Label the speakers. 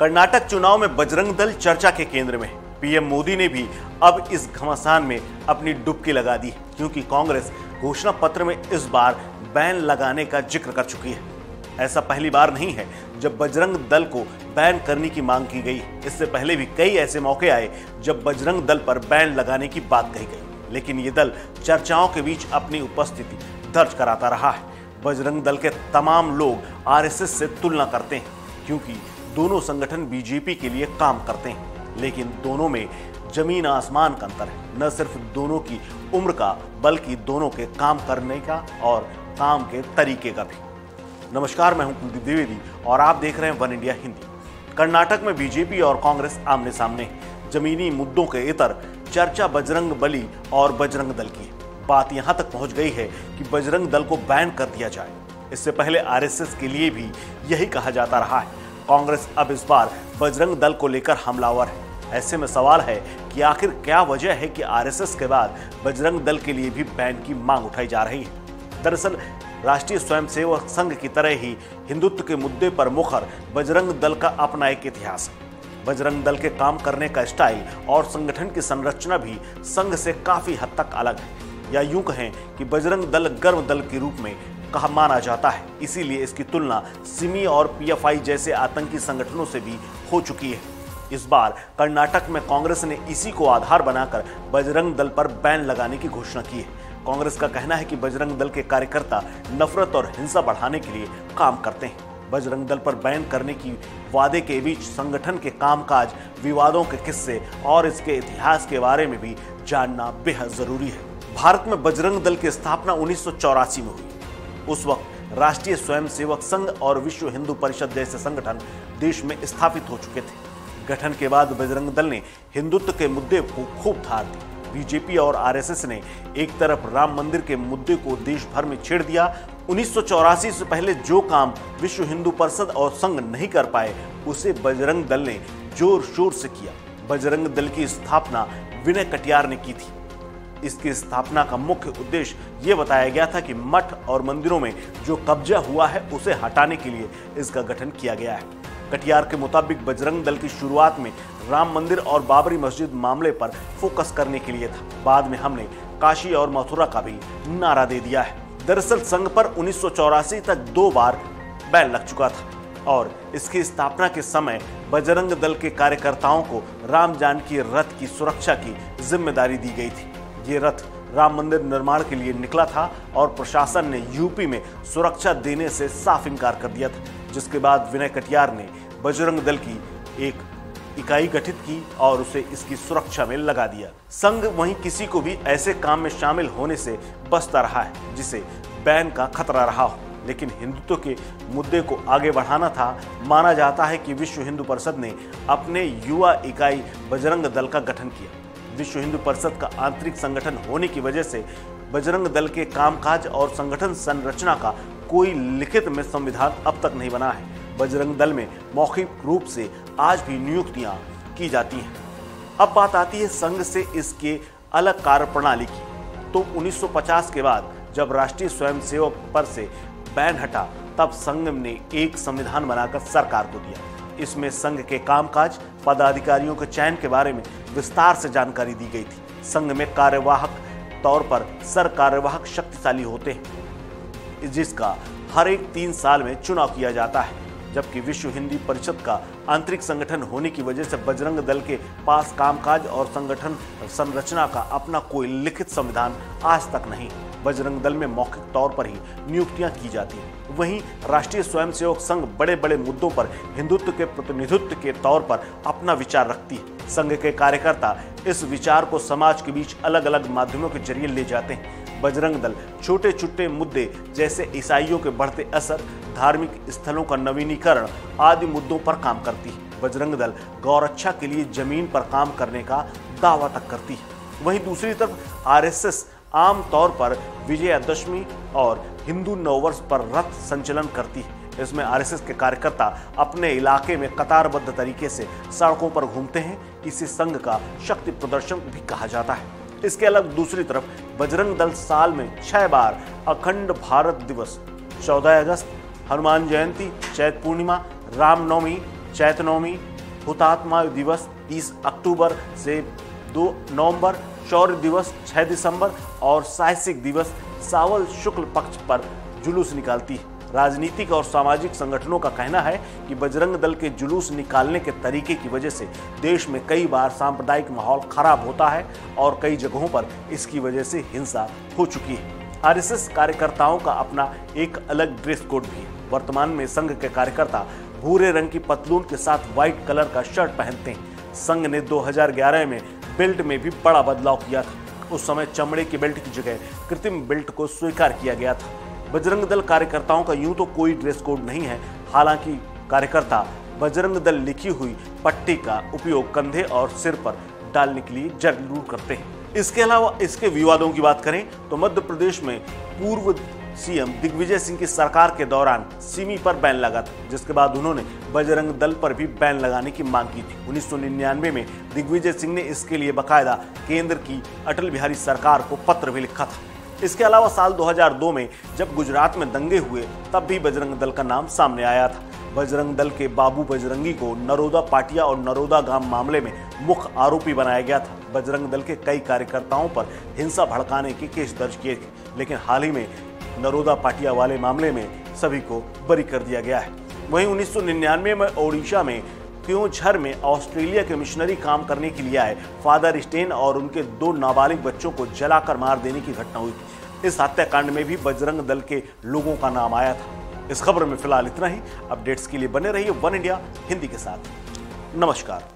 Speaker 1: कर्नाटक चुनाव में बजरंग दल चर्चा के केंद्र में। पीएम मोदी ने भी अब इस घमासान में अपनी डुबकी लगा दी, क्योंकि कांग्रेस घोषणा पत्र में इस बार बैन लगाने का ज़िक्र कर चुकी है। ऐसा पहली बार नहीं है जब बजरंग दल को बैन करने की मांग की गई। इससे पहले भी कई ऐसे मौके आए जब बजरंग दल पर बैन लगाने की बात कही गई। लेकिन ये दल चर्चाओं के बीच अपनी उपस्थिति दर्ज कराता रहा है। बजरंग दल के तमाम लोग आरएसएस से तुलना करते हैं, क्योंकि दोनों संगठन बीजेपी के लिए काम करते हैं, लेकिन दोनों में ज़मीन आसमान का अंतर है। न सिर्फ़ दोनों की उम्र का, बल्कि दोनों के काम करने का और काम के तरीके का भी। नमस्कार, मैं हूँ कुलदीप द्विवेदी और आप देख रहे हैं वन इंडिया हिंदी। कर्नाटक में बीजेपी और कांग्रेस आमने सामने जमीनी मुद्दों के इतर चर्चा बजरंग बली और बजरंग दल की बात यहाँ तक पहुँच गई है कि बजरंग दल को बैन कर दिया जाए। इससे पहले आरएसएस के लिए भी यही कहा जाता रहा है। कांग्रेस अब इस बार बजरंग दल को लेकर हमलावर है। ऐसे में सवाल है कि आखिर क्या वजह है कि आरएसएस के बाद बजरंग दल के लिए भी बैन की मांग उठाई जा रही है? दरअसल, राष्ट्रीय स्वयंसेवक संघ की तरह ही हिंदुत्व के मुद्दे पर मुखर बजरंग दल का अपना एक इतिहास है। बजरंग दल के काम करने का स्टाइल और संगठन की संरचना भी संघ से काफ़ी हद तक अलग है। या यूँ कहें कि बजरंग दल गर्म दल के रूप में कहा माना जाता है। इसीलिए इसकी तुलना सिमी और पीएफआई जैसे आतंकी संगठनों से भी हो चुकी है। इस बार कर्नाटक में कांग्रेस ने इसी को आधार बनाकर बजरंग दल पर बैन लगाने की घोषणा की है। कांग्रेस का कहना है कि बजरंग दल के कार्यकर्ता नफरत और हिंसा बढ़ाने के लिए काम करते हैं। बजरंग दल पर बैन करने की वादे के बीच संगठन के कामकाज, विवादों के किस्से और इसके इतिहास के बारे में भी जानना बेहद ज़रूरी है। भारत में बजरंग दल की स्थापना उन्नीस सौ चौरासी में हुई। उस वक्त राष्ट्रीय स्वयंसेवक संघ और विश्व हिंदू परिषद जैसे संगठन देश में स्थापित हो चुके थे। गठन के बाद बजरंग दल ने हिंदुत्व के मुद्दे को खूब धार दी बीजेपी और आरएसएस ने एक तरफ़ राम मंदिर के मुद्दे को देश भर में छेड़ दिया। उन्नीस सौ चौरासी से पहले जो काम विश्व हिंदू परिषद और संघ नहीं कर पाए, उसे बजरंग दल ने ज़ोर शोर से किया। बजरंग दल की स्थापना विनय कटियार ने की थी। इसकी स्थापना का मुख्य उद्देश्य ये बताया गया था कि मठ और मंदिरों में जो कब्जा हुआ है, उसे हटाने के लिए इसका गठन किया गया है। कटियार के मुताबिक बजरंग दल की शुरुआत में राम मंदिर और बाबरी मस्जिद मामले पर फोकस करने के लिए था। बाद में हमने काशी और मथुरा का भी नारा दे दिया है। दरअसल संघ पर उन्नीस सौ चौरासी तक दो बार बैन लग चुका था और इसकी स्थापना के समय बजरंग दल के कार्यकर्ताओं को राम जानकी रथ की सुरक्षा की ज़िम्मेदारी दी गई थी। ये रथ राम मंदिर निर्माण के लिए निकला था और प्रशासन ने यूपी में सुरक्षा देने से साफ़ इनकार कर दिया था, जिसके बाद विनय कटियार ने बजरंग दल की एक इकाई गठित की और उसे इसकी सुरक्षा में लगा दिया। संघ वहीं किसी को भी ऐसे काम में शामिल होने से बचता रहा है, जिसे बैन का खतरा रहा हो। लेकिन हिंदुत्व के मुद्दे को आगे बढ़ाना था, माना जाता है कि विश्व हिंदू परिषद ने अपने युवा इकाई बजरंग दल का गठन किया। विश्व हिंदू परिषद का आंतरिक संगठन होने की वजह से बजरंग दल के कामकाज और संगठन संरचना का कोई लिखित में संविधान अब तक नहीं बना है। बजरंग दल में मौखिक रूप से आज भी नियुक्तियाँ की जाती हैं। अब बात आती है संघ से इसके अलग कार्य प्रणाली की। तो 1950 के बाद जब राष्ट्रीय स्वयंसेवक पर से बैन हटा, तब संघ ने एक संविधान बनाकर सरकार को दिया। इसमें संघ के कामकाज पदाधिकारियों के चयन के बारे में विस्तार से जानकारी दी गई थी। संघ में कार्यवाहक तौर पर सर कार्यवाहक शक्तिशाली होते हैं, जिसका हर एक तीन साल में चुनाव किया जाता है। जबकि विश्व हिंदी परिषद का आंतरिक संगठन होने की वजह से बजरंग दल के पास कामकाज और संगठन संरचना का अपना कोई लिखित संविधान आज तक नहीं। बजरंग दल में मौखिक तौर पर ही नियुक्तियाँ की जाती हैं। वहीं राष्ट्रीय स्वयंसेवक संघ बड़े बड़े मुद्दों पर हिंदुत्व के प्रतिनिधित्व के तौर पर अपना विचार रखती है। संघ के कार्यकर्ता इस विचार को समाज के बीच अलग अलग माध्यमों के ज़रिए ले जाते हैं। बजरंग दल। छोटे छोटे मुद्दे जैसे ईसाइयों के बढ़ते असर, धार्मिक स्थलों का नवीनीकरण आदि मुद्दों पर काम करती है। बजरंग दल गौरक्षा के लिए ज़मीन पर काम करने का दावा तक करती है। वहीं दूसरी तरफ़ आरएसएस आम तौर पर विजयादशमी और हिंदू नववर्ष पर रथ संचलन करती है। इसमें आरएसएस के कार्यकर्ता अपने इलाके में कतारबद्ध तरीके से सड़कों पर घूमते हैं। इसे संघ का शक्ति प्रदर्शन भी कहा जाता है। इसके अलग दूसरी तरफ़, बजरंग दल साल में छह बार अखंड भारत दिवस 14 अगस्त, हनुमान जयंती, चैत पूर्णिमा, रामनवमी, चैतनवमी, हुतात्मा दिवस 30 अक्टूबर से 2 नवंबर, शौर्य दिवस 6 दिसंबर और साहसिक दिवस, सावल शुक्ल पक्ष पर जुलूस निकालती है। राजनीतिक और सामाजिक संगठनों का कहना है कि बजरंग दल के जुलूस निकालने के तरीके की वजह से देश में कई बार सांप्रदायिक माहौल खराब होता है और कई जगहों पर इसकी वजह से हिंसा हो चुकी है। आरएसएस कार्यकर्ताओं का अपना एक अलग ड्रेस कोड भी है। वर्तमान में संघ के कार्यकर्ता भूरे रंग की पतलून के साथ व्हाइट कलर का शर्ट पहनते हैं। संघ ने 2011 में बेल्ट में भी बड़ा बदलाव किया था। उस समय चमड़े की बेल्ट की जगह कृत्रिम बेल्ट को स्वीकार किया गया था। बजरंग दल कार्यकर्ताओं का यूँ तो कोई ड्रेस कोड नहीं है। हालाँकि कार्यकर्ता बजरंग दल लिखी हुई पट्टी का उपयोग कंधे और सिर पर डालने के लिए ज़रूर करते हैं। इसके अलावा इसके विवादों की बात करें तो मध्य प्रदेश में पूर्व सीएम दिग्विजय सिंह की सरकार के दौरान सिमी पर बैन लगा था, जिसके बाद उन्होंने बजरंग दल पर भी बैन लगाने की मांग की थी। 1999 में दिग्विजय सिंह ने इसके लिए बकायदा केंद्र की अटल बिहारी सरकार को पत्र भी लिखा था। इसके अलावा साल 2002 में जब गुजरात में दंगे हुए, तब भी बजरंग दल का नाम सामने आया था। बजरंग दल के बाबू बजरंगी को नरोदा पाटिया और नरोदा गाँव मामले में मुख्य आरोपी बनाया गया था। बजरंग दल के कई कार्यकर्ताओं पर हिंसा भड़काने के केस दर्ज किए थे लेकिन हाल ही में नरोदा पाटिया वाले मामले में सभी को बरी कर दिया गया है। वहीं उन्नीस सौ निन्यानवे में ओडिशा में क्योंझर में ऑस्ट्रेलिया के मिशनरी काम करने के लिए आए। फादर स्टेन और उनके दो नाबालिग बच्चों को जलाकर मार देने की घटना हुई। थी इस हत्याकांड में भी बजरंग दल के लोगों का नाम आया था। इस खबर में फ़िलहाल इतना ही। अपडेट्स के लिए बने रहिए वन इंडिया, हिंदी के साथ। नमस्कार।